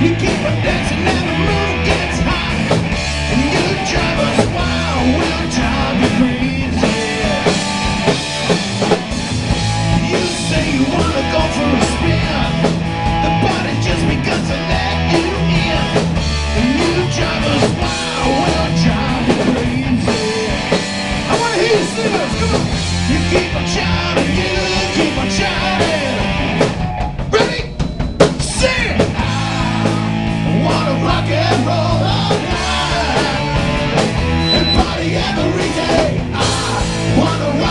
You can't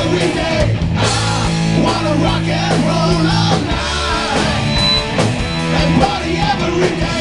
every day. I wanna rock and roll all night and party every day.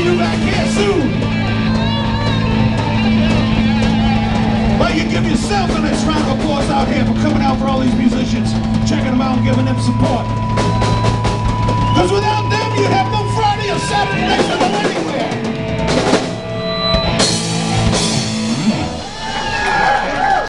see you back here soon. Well, you give yourself a nice round of applause out here for coming out for all these musicians, checking them out and giving them support. Because without them,